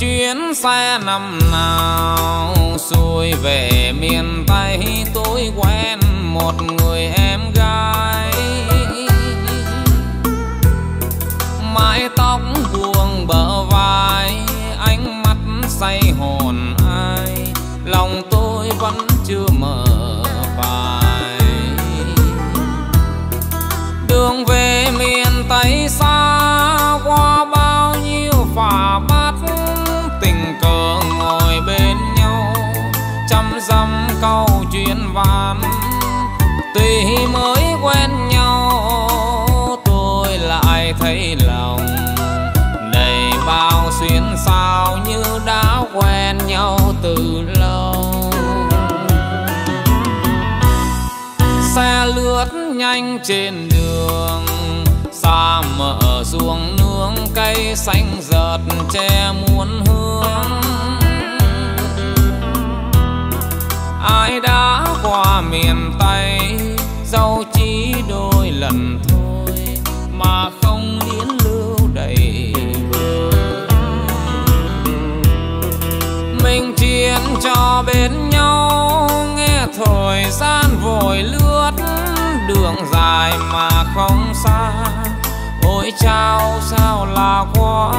chuyến xe năm nào? Xuôi về miền tây tôi quen một người em. Xe lướt nhanh trên đường, xa mở ruộng nương cây xanh giật che muôn hương. Ai đã qua miền tây, dâu chỉ đôi lần thôi mà không liên lưu đầy mình chiến cho bên nhau, nghe thời gian vội lướt đường dài mà không xa. Ôi, chao, sao là quá.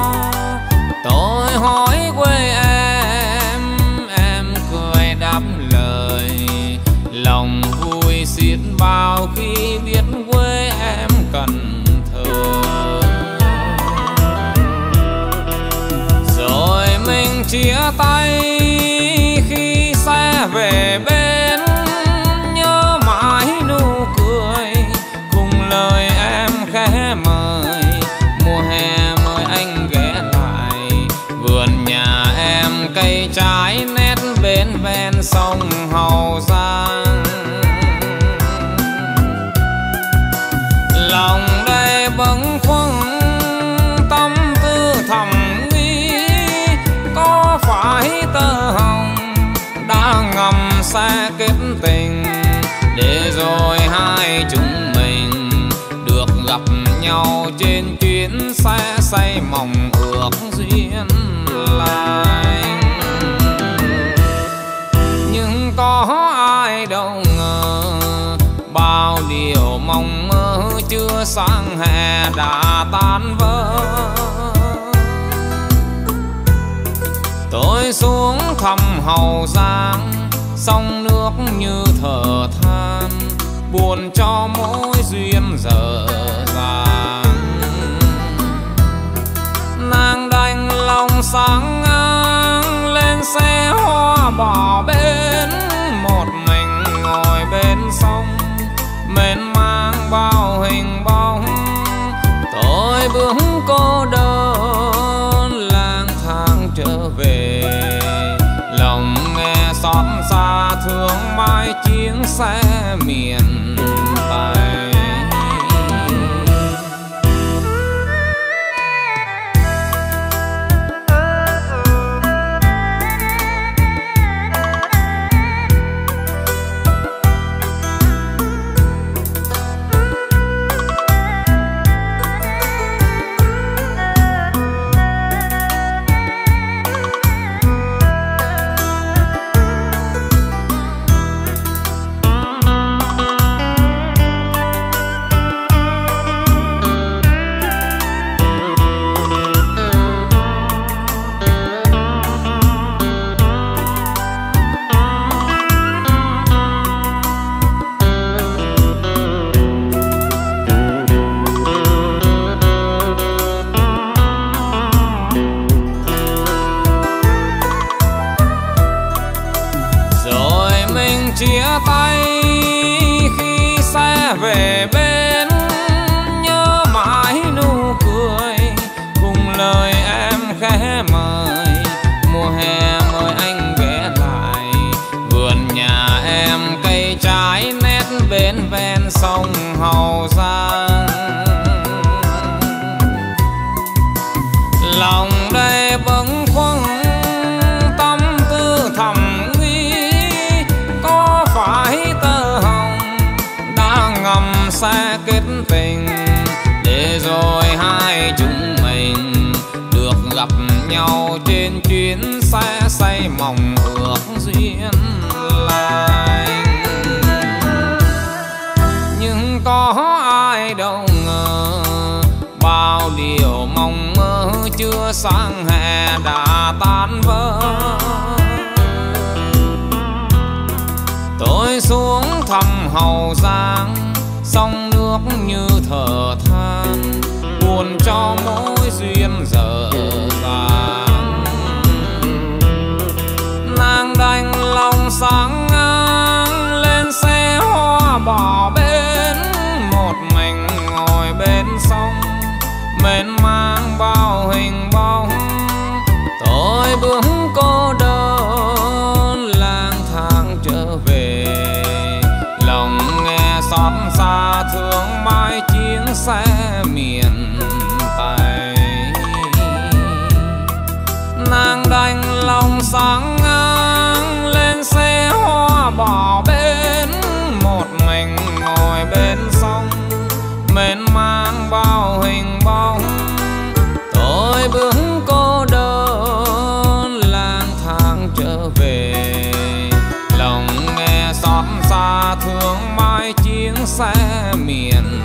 Tôi hỏi quê em em cười đáp lời. Lòng vui xiết bao khi biết quê em cần thơ rồi mình chia tay khi xe về bên. Ven sông hậu giang. Lòng đây bâng khuâng, tâm tư thầm nghĩ, có phải tơ hồng đã ngầm xe kết tình để rồi hai chúng mình được gặp nhau trên chuyến xe say mộng ước duyên là sang hè đã tan vỡ. Tôi xuống thăm hậu giang, sông nước như thở than, buồn cho mỗi duyên dở dàng. Nàng đành lòng sáng ngang lên xe hoa bỏ bên mang bao hình bóng. Tôi bước cô đơn lang thang trở về. Lòng nghe xót xa thương mai chiến xe miền chia tay khi xe về bên nhớ mãi nụ cười, cùng lời em khẽ mời. Mùa hè mời anh ghé lại, vườn nhà em cây trái nét bên ven sông hậu giang. Lòng đây bỗng chúng mình được gặp nhau trên chuyến xe say mộng ước duyên lành. Nhưng có ai đâu ngờ bao điều mong mơ chưa sang hè đã tan vỡ. Tôi xuống thăm hậu giang, sông nước như thở than buồn cho mối duyên dở dàng. Nàng đành lòng sáng ngang lên xe hoa bỏ bên một mình ngồi bên sông mến mang bao hình bóng. Tôi bước cô sáng ngang lên xe hoa bỏ bên một mình ngồi bên sông mến mang bao hình bóng. Tôi bước cô đơn lang thang trở về, lòng nghe xót xa thương mai chiến xe miền